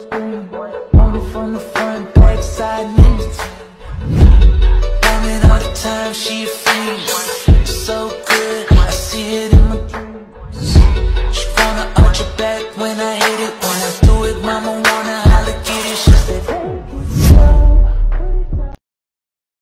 Want it from the front, back, side, knees. Want it all the time, she.